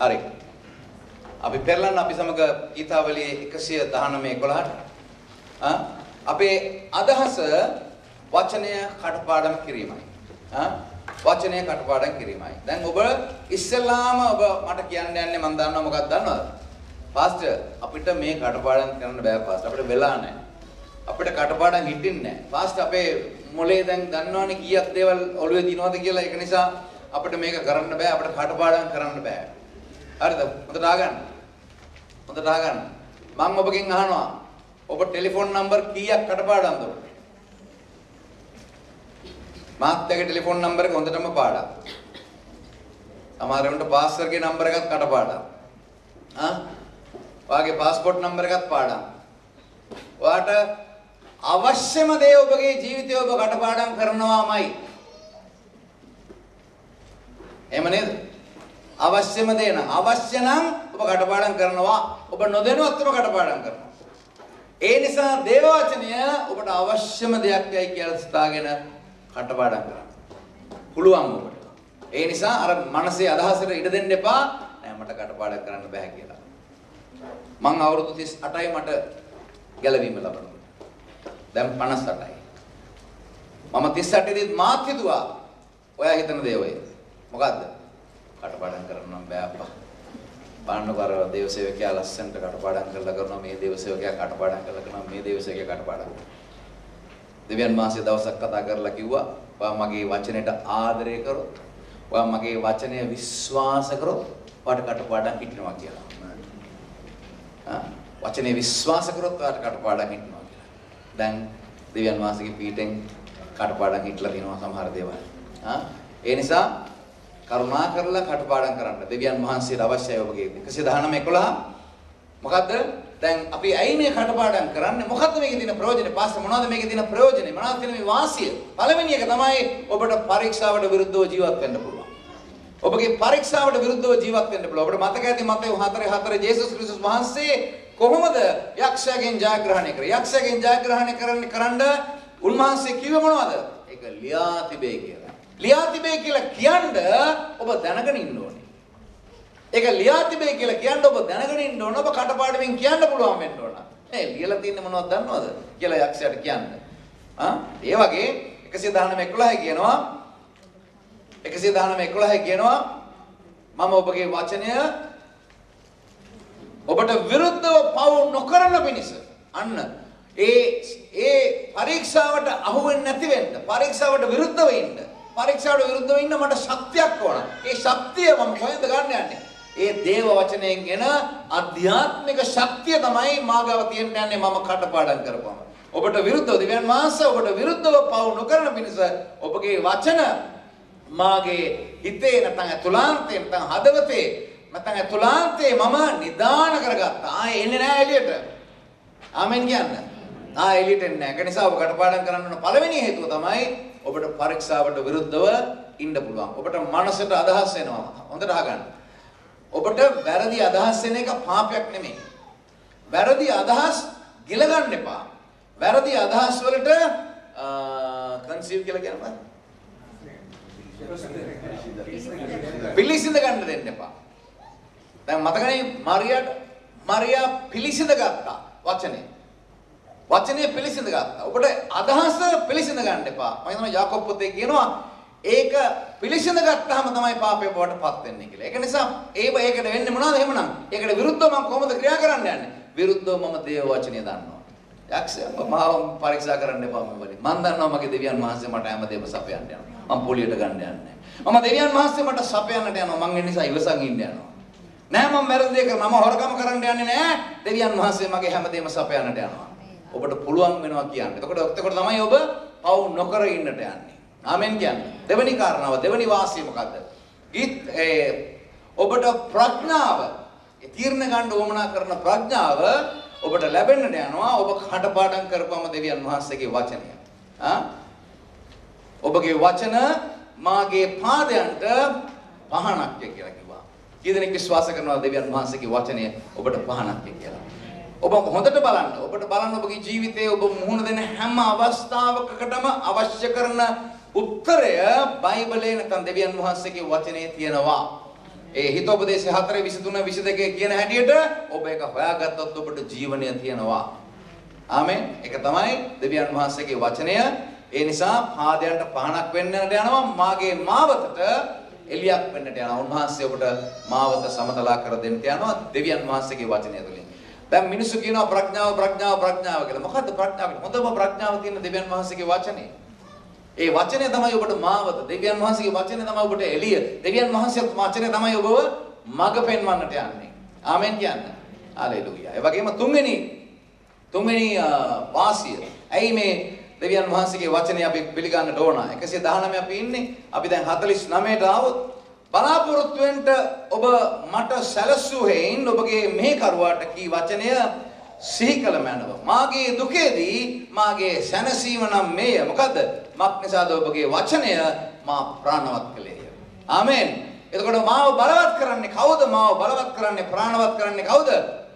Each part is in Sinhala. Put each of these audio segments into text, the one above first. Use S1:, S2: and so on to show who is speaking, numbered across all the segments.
S1: හරි. අපි පෙරලන්න අපි සමග ගීතාවලියේ 119 11ට. ආ අපේ අදහස වචනය කටපාඩම් කිරීමයි. ආ වචනය කටපාඩම් කිරීමයි. දැන් ඔබ ඉස්සෙල්ලාම ඔබ මට කියන්න යන්නේ මම දන්නවා මොකක්ද දන්නවද? පාස්ටර් අපිට මේ කටපාඩම් කරන්න බෑ පාස්ටර් අපිට වෙලා නැහැ. අපිට කටපාඩම් හිටින්නේ නැහැ. පාස්ටර් අපේ මොලේ දැන් දන්නවනේ කීයක් දේවල් ඔළුවේ දිනවද කියලා ඒක නිසා අපිට මේක කරන්න බෑ අපිට කටපාඩම් කරන්න බෑ. හරිද? හොඳට අහගන්න. හොඳට අහගන්න. මම ඔබගෙන් අහනවා ඔබ ටෙලිෆෝන් නම්බර් කීයක් කටපාඩම්ද ඔබ? මාත් එක්ක ටෙලිෆෝන් නම්බර් එක හොඳටම පාඩම්. සමහරවිට පාස්වර්ඩ්ගේ නම්බර එකත් කටපාඩම්. ආ? ඔයාගේ પાස්පෝර්ට් නම්බර එකත් පාඩම්. ඔයාට අවශ්‍යම දේ ඔබගේ ජීවිතය ඔබ කටපාඩම් කරනවාමයි. එහෙම නේද? අවශ්‍යම දේ නම් අවශ්‍ය නම් ඔබ කටපාඩම් කරනවා. ඔබ නොදැනුවත්වම කටපාඩම් කරනවා. ඒ නිසා දේව වචනය ඔබට අවශ්‍යම දෙයක් යයි කියලා සිතාගෙන කටපාඩම් කරන්න. පුළුවන් ඔබට. ඒ නිසා අර මනසේ අදහසට ඉඩ දෙන්න එපා. නෑ මට කටපාඩම් කරන්න බෑ කියලා. මං අවුරුදු 38යි මට ගැලවීම ලබනවා. දැන් 58යි. මම 38 දිත් මාත් හිතුවා ඔයා හිතන දේ ඔය. මොකද්ද? කටපාඩම් කරන්න නම් බෑ අප්පා. බලන්නකො අර දේව සේවකයා ලස්සනට කටපාඩම් කරලා කරනවා මේ දේව සේවකයා කටපාඩම් කරලා කරනවා මේ දේව සේවකයා කටපාඩම් දෙවියන් වහන්සේ දවසක් කතා කරලා කිව්වා ඔයා මගේ වචනයට ආදරය කරොත් ඔයා මගේ වචනය විශ්වාස කරොත් ඔයාට කටපාඩම් හිටිනවා කියලා. ආ වචනේ විශ්වාස කරොත් ඔයාට කටපාඩම් හිටිනවා කියලා. දැන් දෙවියන් වහන්සේගේ පීඨෙන් කටපාඩම් හිටලා තියෙනවා සමහර දේවල්. ආ ඒ නිසා කරුණා කරලා කටපාඩම් කරන්න. දෙවියන් වහන්සේට අවශ්‍යයි ඔබගේ 119 11 මොකද්ද? දැන් අපි ඇයි මේ කටපාඩම් කරන්නේ? මොකද්ද මේකේ තියෙන ප්‍රයෝජනේ? පාස්ටර් මොනවද මේකේ තියෙන ප්‍රයෝජනේ? මොනවද තියෙන මේ වාසිය? පළවෙනි එක තමයි ඔබට පරීක්ෂාවට විරුද්ධව ජීවත් වෙන්න පුළුවන්. ඔබගේ පරීක්ෂාවට විරුද්ධව ජීවත් වෙන්න පුළුවන්. ඔබට මතක ඇති මතේ 4 4 ජේසුස් ක්‍රිස්තුස් වහන්සේ කොහොමද යක්ෂයාගෙන් ජයග්‍රහණය කරේ? යක්ෂයාගෙන් ජයග්‍රහණය කරන්න කරන්න උන්වහන්සේ කිව්වේ මොනවද? ඒක ලියා තිබේ කියලා. ලියා තිබේ කියලා කියන්න ඔබ දැනගෙන ඉන්න ඕනේ. ඒක ලියා තිබේ කියලා කියන්න ඔබ දැනගෙන ඉන්න ඕන. ඔබ කටපාඩමින් කියන්න පුළුවන් වෙන්න ඕන. ඒ ලියලා තින්නේ මොනවද දන්නවද? කියලා යක්ෂයාට කියන්න. ආ ඒ වගේ 119 11 කියනවා 119 11 කියනවා මම ඔබගේ වචනය ඔබට විරුද්ධව පව් නොකරන පිණිස අන්න ඒ ඒ පරීක්ෂාවට අහු වෙන්නේ නැති වෙන්න පරීක්ෂාවට විරුද්ධව ඉන්න පරීක්ෂාවට විරුද්ධව ඉන්න මට ශක්තියක් ඕන. ඒ ශක්තිය මම කොහෙන්ද ගන්න යන්නේ? ඒ දේව වචනයෙන් එන අධ්‍යාත්මික ශක්තිය තමයි මාගව තියෙන්න යන්නේ මම කටපාඩම් කරපුවම. ඔබට විරුද්ධව දිව්‍යන් වහන්සේ ඔබට විරුද්ධව පව් නොකරන පිණිස ඔබගේ වචන මාගේ හිතේ නැත්නම් ඇතුළාන්තේ නැත්නම් හදවතේ නැත්නම් ඇතුළාන්තේ මම නිදාන කරගත්තා. ආයේ එන්නේ නැහැ එළියට. ආමෙන් කියන්න. ආ එළියට එන්නේ නැහැ. ඒ නිසා ඔබ කටපාඩම් කරන්න ඕන පළවෙනි හේතුව තමයි ඔබට පරීක්ෂාවට විරුද්ධව ඉන්න පුළුවන්. ඔබට මනසට අදහස් එනවා. හොඳට අහගන්න. ඔබට වැරදි අදහස් එන එක පාපයක් නෙමෙයි. වැරදි අදහස් ගිල ගන්න එපා. වැරදි අදහස් වලට කන්සීව් කියලා කියනවා. පිළිසිඳ ගන්න දෙන්න එපා. දැන් මතකනේ මරියාට මරියා පිළිසිඳ ගත්තා වචනේ. වචනය පිළිසිඳ ගත්තා. ඔබට අදහස පිළිසිඳ ගන්න එපා. මම හිතනවා යාකොබ් පොතේ කියනවා ඒක පිළිසිඳ ගත්තාම තමයි පාපය බවට පත් වෙන්නේ කියලා. ඒක නිසා ඒව ඒකට වෙන්නේ මොනවද එහෙමනම්? ඒකට විරුද්ධව මම කොහොමද ක්‍රියා කරන්න යන්නේ? විරුද්ධව මම දේව වචනය දන්නවා. යක්ෂයා මාව පරීක්ෂා කරන්න එපා මම වලින්. මම දන්නවා මගේ දෙවියන් වහන්සේ මට හැමදේම සපයන්න යනවා. මම පොලියට ගන්න යන්නේ මම දෙවියන් වහන්සේ මට සපයන්නට යනවා. මං ඒ නිසා ඉවසන් ඉන්න යනවා. නෑ මම වැරදි දෙයක් මම හොරකම කරන්න යන්නේ නෑ. දෙවියන් වහන්සේ මගේ හැමදේම සපයන්නට යනවා. ඔබට පුළුවන් වෙනවා කියන්නේ. එතකොට එතකොට තමයි ඔබ පව් නොකර ඉන්නට යන්නේ. ආමෙන් කියන්නේ. දෙවෙනි කාරණාව දෙවෙනි වාසිය මොකද්ද? ගීත් ඒ ඔබට ප්‍රඥාව ඒ තීරණ ගන්න උවමනා කරන ප්‍රඥාව ඔබට ලැබෙන්නට යනවා ඔබ කටපාඩම් කරපම දෙවියන් වහන්සේගේ වචනය. ආ ඔබගේ වචන මාගේ පාදයන්ට පහනක් කියලා කිව්වා. කී දෙනෙක් විශ්වාස කරනවා දෙවියන් වහන්සේගේ වචනය ඔබට පහනක් කියලා. ඔබ හොඳට බලන්න. ඔබට බලන්න ඔබගේ ජීවිතයේ ඔබ මුහුණ දෙන හැම අවස්ථාවකටම අවශ්‍ය කරන උත්තරය බයිබලයේ නැත්නම් දෙවියන් වහන්සේගේ වචනේ තියෙනවා. ඒ හිතෝපදේශ 4 23 22 කියන හැටියට ඔබ ඒක හොයාගත්තොත් ඔබට ජීවනය තියෙනවා. ආමෙන්. ඒක තමයි දෙවියන් වහන්සේගේ වචනය. ඒ නිසා පාදයන්ට පහනක් වෙන්නට යනවා මාගේ මාවතට එලියක් වෙන්නට යනවා. උන්වහන්සේ ඔබට මාවත සමතලා කර දෙන්නට යනවා දෙවියන් වහන්සේගේ වචනය තුළින්. දැන් මිනිස්සු කියනවා ප්‍රඥාව ප්‍රඥාව ප්‍රඥාව කියලා. මොකද්ද ප්‍රඥාව? හොඳම ප්‍රඥාව තියෙන දෙවියන් වහන්සේගේ වචනේ. ඒ වචනේ තමයි ඔබට මාවත. දෙවියන් වහන්සේගේ වචනේ තමයි ඔබට එළිය. දෙවියන් වහන්සේගේ වචනේ තමයි ඔබව මඟ පෙන්වන්නට යන්නේ. ආමෙන් කියන්නේ. හalleluya. ඒ වගේම තුන්වෙනි තුන්වෙනි වාසිය. ඇයි මේ දෙවියන් වහන්සේගේ වචනේ අපි පිළිගන්නට ඕන? 119 අපි ඉන්නේ. අපි දැන් 49ට ආවොත් බලාපොරොත්තු වෙන්න ඔබ මට සැලසූ හේයින් ඔබගේ මෙහෙකරුවාට කී වචනය සිහි කළ මැනව. මාගේ දුකේදී මාගේ සැනසීම නම් මේය. මොකද්ද? මක් නිසාද ඔබගේ වචනය මා ප්‍රාණවත් කළේය. ආමෙන්. එතකොට මාව බලවත් කරන්නේ කවුද? මාව බලවත් කරන්නේ ප්‍රාණවත් කරන්නේ කවුද?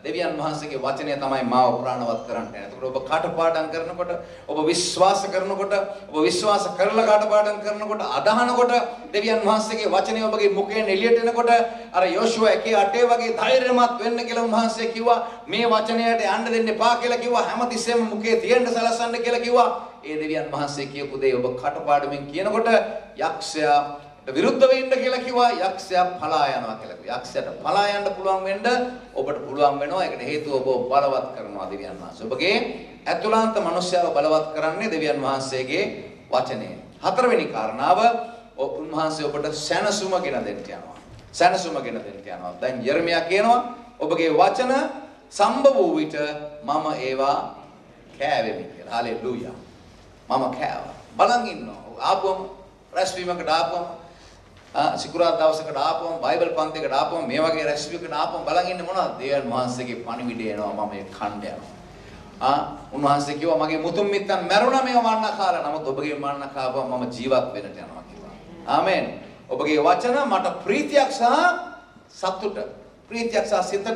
S1: දෙවියන් වහන්සේගේ වචනය තමයි මාව ප්‍රාණවත් කරන්නේ. එතකොට ඔබ කටපාඩම් කරනකොට, ඔබ විශ්වාස කරනකොට, ඔබ විශ්වාස කරලා කටපාඩම් කරනකොට, අදහනකොට දෙවියන් වහන්සේගේ වචනය ඔබගේ මුඛයෙන් එළියට එනකොට අර යෝෂුව 1:8 වගේ ධෛර්යමත් වෙන්න කියලා උන්වහන්සේ කිව්වා. මේ වචනයට යන්න දෙන්න එපා කියලා කිව්වා. හැමතිස්සෙම මුඛේ තියෙන්න සලසන්න කියලා කිව්වා. ඒ දෙවියන් වහන්සේ කියපු දේ ඔබ කටපාඩමින් කියනකොට යක්ෂයා විරුද්ධ වෙන්න කියලා කිව්වා යක්ෂයා පලා යනවා කියලා කිව්වා. යක්ෂයාට පලා යන්න පුළුවන් වෙන්න ඔබට පුළුවන් වෙනවා. ඒකට හේතුව ඔබ බලවත් කරනවා දෙවියන් වහන්සේ. ඔබගේ ඇතුළාන්ත මනුෂ්‍යව බලවත් කරන්නේ දෙවියන් වහන්සේගේ වචනය. හතරවෙනි කාරණාව උන්වහන්සේ ඔබට සැනසුම ගෙන දෙන්න යනවා. සැනසුම ගෙන දෙන්න යනවා. දැන් යර්මියා කියනවා ඔබගේ වචන සම්භව වූ විට මම ඒවා කෑවෙමි කියලා. හalleluya. මම කෑවා. බලන් ඉන්නවා. ආපුවම රැස්වීමකට ආපුවම සිකුරාදා දවසකට ආපුවම බයිබල් පන්තියකට ආපුවම මේ වගේ රැස්වීමකට ආපුවම බලන් ඉන්නේ මොනවද? දේවයන් වහන්සේගේ පණිවිඩය එනවා මම මේ ඛණ්ඩ යනවා. ආ උන්වහන්සේ කිව්වා මගේ මුතුන් මිත්තන් මැරුණා මේව මරණ කාලා. නමුත් ඔබගේ මරණ කාපුවම මම ජීවත් වෙන්නට යනවා කිව්වා. ආමෙන්. ඔබගේ වචන මට ප්‍රීතියක් සහ සතුට. ප්‍රීතියක් සහ සිතට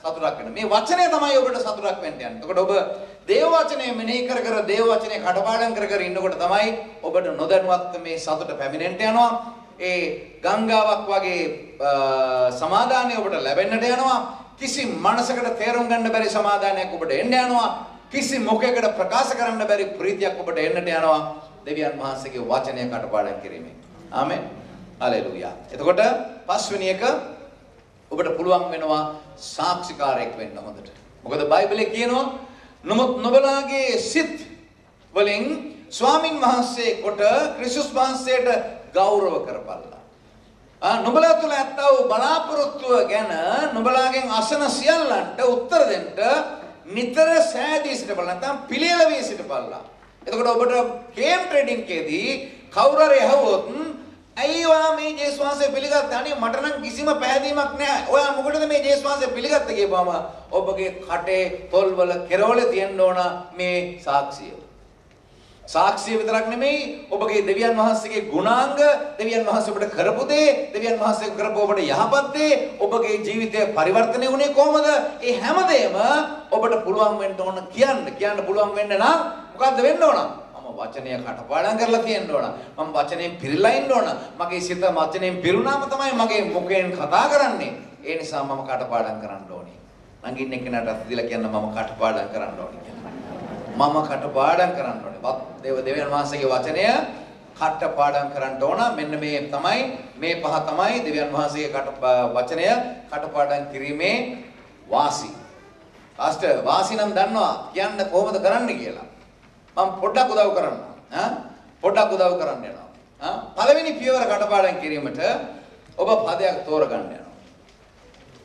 S1: සතුටක් වෙන. මේ වචනය තමයි ඔබට සතුටක් වෙන්න යන්නේ. එතකොට ඔබ දේව වචනය මෙනෙහි කර කර දේව වචනය කඩපාඩම් කර කර ඉන්නකොට තමයි ඔබට නොදැනුවත්ව මේ සතුට පැමිණෙන්න යනවා. ඒ ගංගාවක් වගේ සමාදානය ඔබට ලැබෙන්නට යනවා. කිසි මනසකට තේරුම් ගන්න බැරි සමාදානයක් ඔබට එන්න යනවා. කිසි මොකයකට ප්‍රකාශ කරන්න බැරි ප්‍රීතියක් ඔබට එන්නට යනවා. දෙවියන් වහන්සේගේ වචනය කටපාඩම් කිරීමෙන්. ආමෙන්. හalleluya. එතකොට පස්වෙනි එක ඔබට පුළුවන් වෙනවා සාක්ෂිකාරයෙක් වෙන්න හොඳට. මොකද බයිබලයේ කියනවා නමුත් නොබලාගේ සිත් වලින් ස්වාමින් වහන්සේ කොට ක්‍රිස්තුස් වහන්සේට ගෞරව කරපල්ලා. නුඹලා තුල ඇත්තා වූ බලාපොරොත්තුව ගැන නුඹලාගෙන් අසන සියල්ලන්ට උත්තර දෙන්න නිතර සෑදී සිටපළ නැත්නම් පිළියෙල වී සිටපල්ලා. එතකොට ඔබට කේම් ට්‍රේඩින් එකේදී කවුරු හරි ඇහුවොත් ඇයි ඔයා මේ ජේසුස් වහන්සේ පිළිගත්තේ? අනේ මට නම් කිසිම පැහැදීමක් නැහැ. ඔයා මොකටද මේ ජේසුස් වහන්සේ පිළිගත්තේ කියපුවම ඔබගේ කටේ තොල්වල කෙරවල තියෙන්න ඕන මේ සාක්ෂිය. සාක්ෂිය විතරක් නෙමෙයි ඔබගේ දෙවියන් වහන්සේගේ ගුණාංග දෙවියන් වහන්සේ ඔබට කරපු දේ දෙවියන් වහන්සේ කරපු ඔබට යහපත් දේ ඔබගේ ජීවිතය පරිවර්තනය වුණේ කොහොමද? ඒ හැමදේම ඔබට පුළුවන් වෙන්න ඕන කියන්න කියන්න පුළුවන් වෙන්න නම් මොකද්ද වෙන්න ඕන? මම වචනය කටපාඩම් කරලා තියෙන්න ඕන. මම වචනයෙන් පිරීලා ඉන්න ඕන. මගේ සිත වචනයෙන් පිරුණාම තමයි මගේ මුඛයෙන් කතා කරන්නේ. ඒ නිසා මම කටපාඩම් කරන්න ඕනේ. නංගින්න එක්කනට අත් දීලා කියන්න මම කටපාඩම් කරන්න ඕනේ. මම කටපාඩම් කරන්න ඕනේ. දේව දෙවියන් වහන්සේගේ වචනය කටපාඩම් කරන්න ඕන. මෙන්න මේ තමයි මේ පහ තමයි දෙවියන් වහන්සේගේ කට වචනය කටපාඩම් කිරීමේ වාසි. පාස්ටර් වාසි නම් දන්නවා කියන්න කොහොමද කරන්න කියලා. මම පොඩ්ඩක් උදව් කරන්න. ඈ පොඩ්ඩක් උදව් කරන්න යනවා. ආ පළවෙනි පියවර කටපාඩම් කිරීමට ඔබ පදයක් තෝරගන්න යනවා.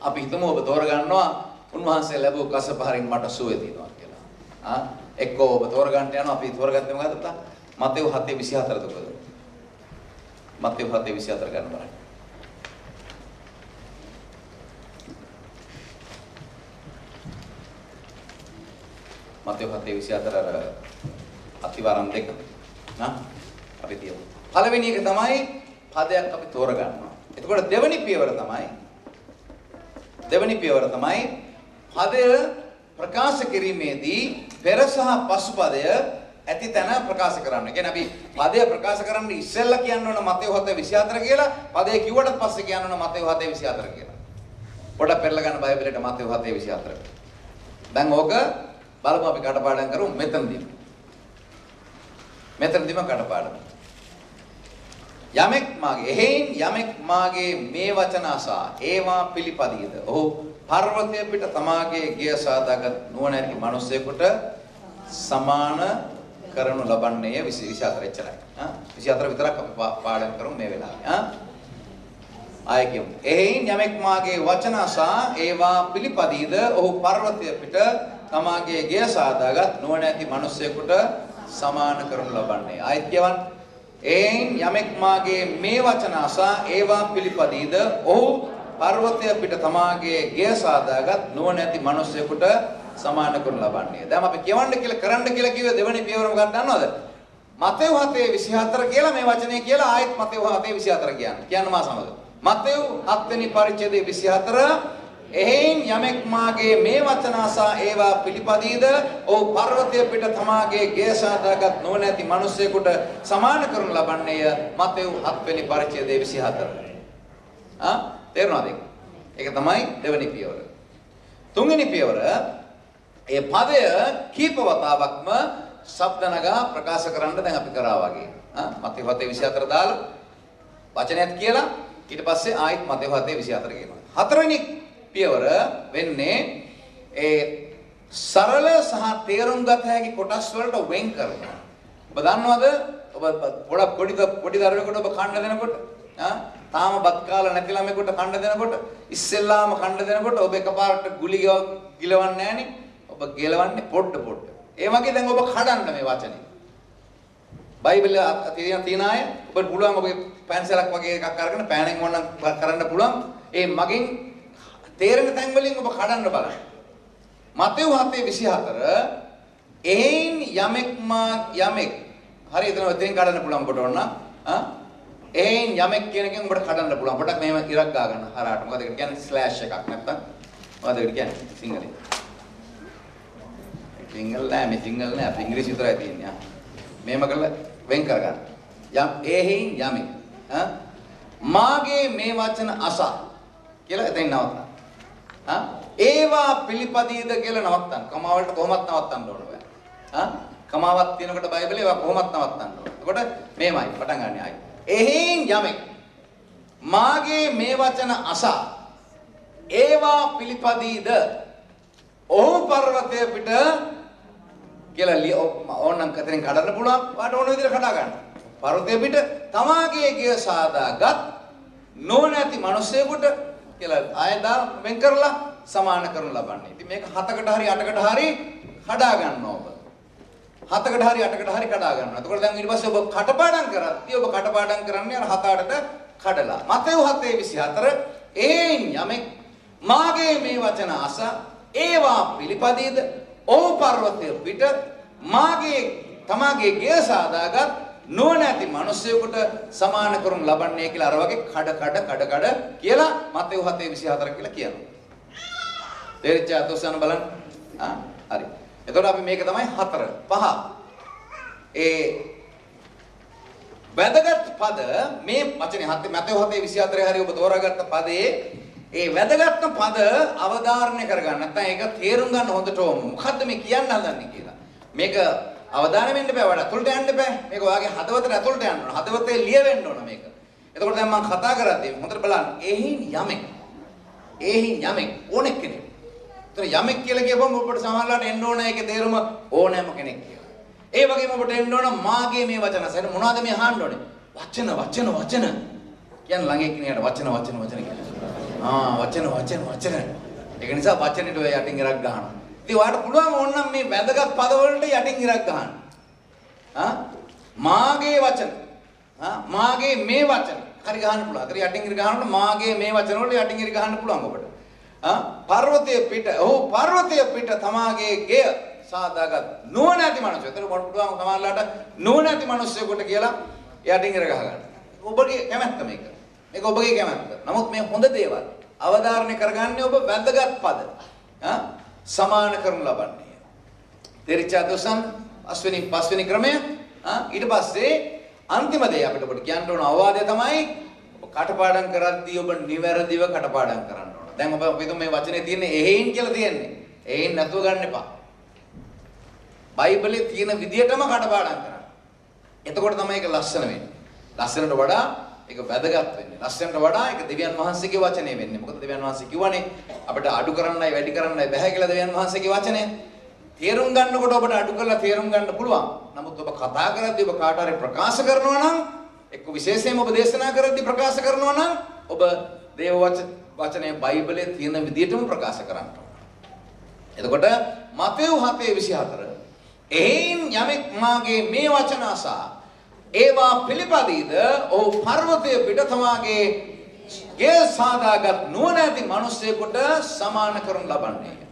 S1: අපි හිතමු ඔබ තෝරගන්නවා උන්වහන්සේ ලැබූ කසපහරින් මට සුවය තියෙනවා කියලා. ආ එක්කෝ ඔබ තෝරගන්න යනවා අපි තෝරගත්තේ මොකද්ද පුතා? මතෙව් 7:24 දුකද? මතෙව් 7:24 ගන්න බලන්න. මතෙව් 7:24 අර අතිවාරම් දෙක නා අපි තියමු. පළවෙනි එක තමයි පදයක් අපි තෝරගන්නවා. එතකොට දෙවෙනි පියවර තමයි දෙවෙනි පියවර තමයි පදය ප්‍රකාශ කිරීමේදී පෙර සහ පසුපදය ඇති තැන ප්‍රකාශ කරන්න. කියන්නේ අපි පදය ප්‍රකාශ කරන්න ඉස්සෙල්ලා කියන්න ඕන මතේ 7:24 කියලා. පදය කිව්වට පස්සේ කියන්න ඕන මතේ 7:24 කියලා. පොඩක් පෙරලා ගන්න බයිබලෙට මතේ 7:24. දැන් ඕක බලමු අපි කටපාඩම් කරමු මෙතනදී. මෙතනදීම කටපාඩම්. යමෙක් මාගේ එහෙයින් යමෙක් මාගේ මේ වචන අසා ඒවා පිළිපදීද. ඔහු පර්වතය පිට තමාගේ ගිය සාදාගත් නුවණැති මිනිසෙකුට සමාන කරනු ලබන්නේය 24 එච්චරයි. ආ 24 විතරක් අපි පාඩම් කරමු මේ වෙලාවේ. ආ ආයෙ කියමු. එහෙයින් යමෙක් මාගේ වචන අසා ඒවා පිළිපදීද ඔහු පර්වතය පිට තමාගේ ගෙය සාදාගත් නුවණැති මිනිසෙකුට සමාන කරනු ලබන්නේ. ආයෙත් කියවන්න. එහෙයින් යමෙක් මාගේ මේ වචන අසා ඒවා පිළිපදීද ඔහු පර්වතය පිට තමාගේ ගෙය සාදාගත් නුවණැති මිනිසෙකුට සමාන කරනු ලබන්නේ. දැන් අපි කියවන්න කියලා කරන්න කියලා කිව්වේ දෙවෙනි පියවර මොකක්ද දන්නවද? මතෙව් 7:24 කියලා මේ වචනේ කියලා ආයෙත් මතෙව් 7:24 කියන්නේ. කියන්න මා සමග. මතෙව් 7 වෙනි පරිච්ඡේදයේ 24 එහෙයින් යමෙක් මාගේ මේ වචන අසා ඒවා පිළිපදීද ඔහු පර්වතය පිට තමාගේ ගේ සාදාගත් නොනැති මිනිසෙකුට සමාන කරනු ලබන්නේය මතෙව් 7 වෙනි පරිච්ඡේදයේ 24 ආ තේරුණාද ඒක තමයි දෙවෙනි පියවර තුන්වෙනි පියවර ඒ පදය කීප වතාවක්ම ශබ්ද නගා ප්‍රකාශ කරන්න දැන් අපි කරා වගේ. ආ මතේ 7:24 දාලා වචනයත් කියලා ඊට පස්සේ ආයෙත් මතේ 7:24 කියනවා. හතරවෙනි පියවර වෙන්නේ ඒ සරල සහ තේරුම් ගත හැකි කොටස් වලට වෙන් කරනවා. ඔබ දන්නවද? ඔබ පොඩ පොඩි පොඩි දරුවෙකුට ඔබ කන්න දෙනකොට ආ තාම බත් කාලා නැති ළමයෙකුට කන්න දෙනකොට ඉස්සෙල්ලාම කන්න දෙනකොට ඔබ එකපාරට ගුලි ගිලවන්නේ නැහනේ. ඔබ ගෙලවන්නේ පොඩ පොඩ. ඒ වගේ දැන් ඔබ කඩන්න මේ වචනේ. බයිබලයේ තියෙන තියෙන අය ඔබට පුළුවන් ඔබේ පැන්සලක් වගේ එකක් අරගෙන පෑනෙන් ඕනනම් කරන්න පුළුවන්. ඒ මගෙන් තේරෙන තැන් වලින් ඔබ කඩන්න බලන්න. මතෙව් 7:24 එයින් යමෙක් මා යමෙක් හරි එතන එතෙන් කඩන්න පුළුවන් ඔබට ඕන ආ එයින් යමෙක් කියන එකෙන් ඔබට කඩන්න පුළුවන්. පොඩක් මෙහෙම ඉරක් ගා ගන්න හරහාට. මොකද ඒකට කියන්නේ ස්ලෑෂ් එකක් නැත්තම් මොකද ඒකට කියන්නේ සිංහලෙන්. සිංහල නෑ මේ සිංහල නෑ අපේ ඉංග්‍රීසි විතරයි තියෙන්නේ. මේම කරලා වෙන් කරගන්න. යම් එහෙයින් යමෙක් ආ මාගේ මේ වචන අසා කියලා එතෙන් නවත්තන්න. ආ ඒවා පිළිපදීද කියලා නවත්තන්න. කමාවලට කොහොමත් නවත්තන්න ඕන බෑ. ආ කමාවක් තියෙනකොට බයිබලේ ඒවා කොහොමත් නවත්තන්න ඕන. එතකොට මේමයි පටන් ගන්න ආයි. එහෙයින් යමෙක් මාගේ මේ වචන අසා ඒවා පිළිපදීද ඔහු පර්වතය පිට කියලා ඕනනම් කතරින් කඩන්න පුළුවන් වාට ඕන විදිහට කඩා ගන්න. පර්වතය පිට තමාගේ ගිය සාදාගත් නොනැති මිනිසෙකුට කියලා ආයෙ දා වෙන් කරලා සමාන කරනු ලබන්නේ. ඉතින් මේක හතකට හරි අටකට හරි කඩා ගන්න ඕක. හතකට හරි අටකට හරි කඩා ගන්නවා. එතකොට දැන් ඊට පස්සේ ඔබ කටපාඩම් කරද්දී ඔබ කටපාඩම් කරන්නේ අර හත අටට කඩලා. මතෙව් 7:24 ඒන් යමෙක් මාගේ මේ වචන අස ඒවා පිළිපදීද ඔහු පර්වතය පිට මාගේ තමාගේ ගේ සාදාගත් නුවණැති මිනිසෙකුට සමාන කරනු ලබන්නේ කියලා අර වගේ කඩ කඩ කඩ කඩ කියලා මතෙව් 7:24 කියලා කියනවා. තේරිච්ච අතොස්සන බලන්න. ආ හරි. එතකොට අපි මේක තමයි හතර පහ. ඒ වැදගත් පද මේ වචනේ හත් මතෙව් 7:24 හරි ඔබ තෝරාගත්ත පදේ ඒ වැදගත්ම පද අවධාරණය කරගන්න. නැත්නම් ඒක තේරුම් ගන්න හොඳට ඕන. මොකද්ද මේ කියන්න හදන්නේ කියලා. මේක අවධානය වෙන්න බෑ වඩා. අතුලට යන්න බෑ. මේක ඔයාගේ හදවතට අතුලට යන්න ඕන. හදවතේ ලියවෙන්න ඕන මේක. එතකොට දැන් මම කතා කරද්දී හොඳට බලන්න. එහින් යමෙක්. එහින් යමෙක් ඕනෙක් කෙනෙක්. ඒතර යමෙක් කියලා කියපුවම ඔබට සමහරලාට එන්න ඕන ඒකේ තේරුම ඕනෑම කෙනෙක් කියලා. ඒ වගේම ඔබට එන්න ඕන මාගේ මේ වචන. සැර මොනවද මේ අහන්න ඕනේ? වචන වචන වචන. කියන්නේ ළඟ එක්කිනියට වචන වචන වචන කියලා. ආ වචන වචන වචන. ඒක නිසා වචනෙට ඔය යටින් ඉරක් ගහනවා. ඉතින් ඔයාලට පුළුවන් ඕනනම් මේ වැදගත් පද වලට යටින් ඉරක් ගහන්න. ආ මාගේ වචන. ආ මාගේ මේ වචන. හරි ගහන්න පුළුවන්. අතර යටින් ඉර ගහනකොට මාගේ මේ වචන වලට යටින් ඉර ගහන්න පුළුවන් ඔබට. ආ පර්වතයේ පිට ඔහු පර්වතයේ පිට තමාගේ ගෙය සාදාගත් නුවණැති මනුස්සය. එතන මොකද පුළුවන් සමහරලාට නුවණැති මනුස්සයෙකුට කියලා යටින් ඉර ගහ ගන්න. ඔබගේ කැමැත්ත මේක. මේක ඔබගේ කැමැත්ත. නමුත් මේ හොඳ දේවල් අවධාරණය කරගන්නේ ඔබ වැදගත් පද. ආ සමාන කරනු ලබන්නේ. තෙරිච්චා දොසන් පස්වෙනි පස්වෙනි ක්‍රමය ආ ඊට පස්සේ අන්තිම දේ අපිට ඔබට කියන්න ඕන අවවාදය තමයි ඔබ කටපාඩම් කරද්දී ඔබ නිවැරදිව කටපාඩම් කරන්න ඕන. දැන් ඔබ අපි මේ වචනේ තියෙන්නේ එහෙයින් කියලා තියෙන්නේ. එහෙයින් නැතුව ගන්න එපා. බයිබලේ තියෙන විදියටම කටපාඩම් කරන්න. එතකොට තමයි ඒක ලස්සන වෙන්නේ. ලස්සනට වඩා ඒක වැදගත් වෙන්නේ. ලස්සනට වඩා ඒක දෙවියන් වහන්සේගේ වචනේ වෙන්නේ. මොකද දෙවියන් වහන්සේ කිව්වනේ අපිට අඩු කරන්නයි වැඩි කරන්නයි බෑ කියලා දෙවියන් වහන්සේගේ වචනය. තේරුම් ගන්නකොට ඔබට අඩු කරලා තේරුම් ගන්න පුළුවන්. නමුත් ඔබ කතා කරද්දී ඔබ කාට හරි ප්‍රකාශ කරනවා නම් එක්ක විශේෂයෙන්ම ඔබ දේශනා කරද්දී ප්‍රකාශ කරනවා නම් ඔබ දේව වචනය බයිබලයේ තියෙන විදිහටම ප්‍රකාශ කරන්න ඕන. එතකොට මතෙව් 7:24 එයින් යමෙක් මාගේ මේ වචන අසා ඒවා පිළිපදීද ඔහු පර්වතය පිට තමාගේ ගේ සාදාගත් නුවණැති මිනිසෙකුට සමාන කරනු ලබන්නේ.